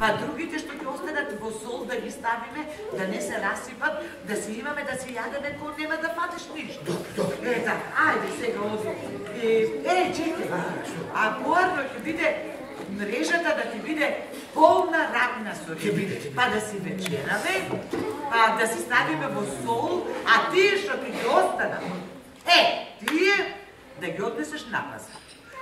Па другите што ќе останат во сол да ги ставиме, да не се расипат, да си имаме да си јадеме кој нема да фатиш ништо. Е, така, ајде сега оди. Е, е чекај, а поарно ќе биде мрежата да ти биде полна рамна со Ќе ќе биде. Па да си вечераме, па да си ставиме во сол, а тие што ти ги останат, е, тие да ги однесеш на пазар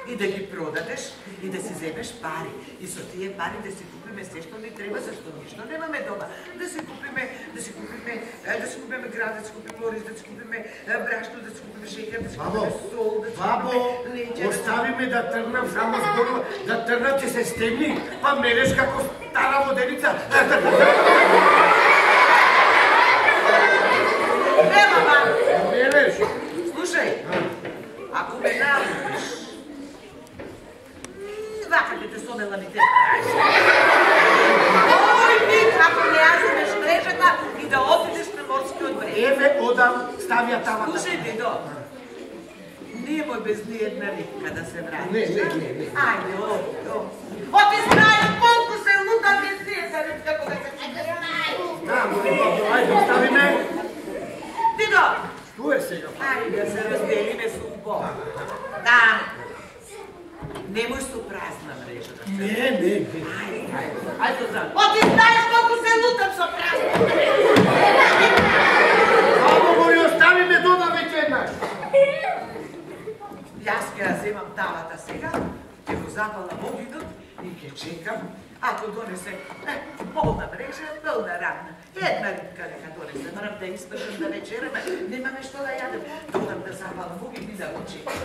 и да ги продадеш и да си земеш пари. И со тие пари да си купиме се што ни треба, зашто ништо немаме дома. Да си купиме, да си купиме, да си купиме град, да си купиме ориз, да си купиме брашно, да си купиме шеќер, да си купиме сол, да си бабо, купиме леќа. да оставиме да тргнам само зборува, да тргнам ќе се стемни, па мереш како стара воденица. Не, мама, Мереш. Слушај, ако ме научиш, сонела ми те. Ој ми, ако не ја земеш мрежата и да отидеш на морскиот брег. Еве одам, ставија тавата. Слушај, дедо, немој без ни една ритка да се вратиш. Не, не, не, не. Ајде, оди, оди. Оти знаеш колку се лута без ни една ритка кога се знаеш. Да, мој бабо, ајде, оставиме. Дедо, Што е сега? Ајде да се разделиме со убо. Да. Немој со. Не, не, не. Ајде, ајде. Ајде за. О, ти знаеш колку се лутам со празна. Бабо, го ја оставиме дома веќе еднаш. Јас ќе ја земам тавата сега, ќе го запалам огидот и ќе чекам. Ако донесе е, полна мрежа, пълна рана. Една рибка нека донесе. Морам да испршам да вечераме. Немаме што да јадем. Додам да запалам огид и да го чекам.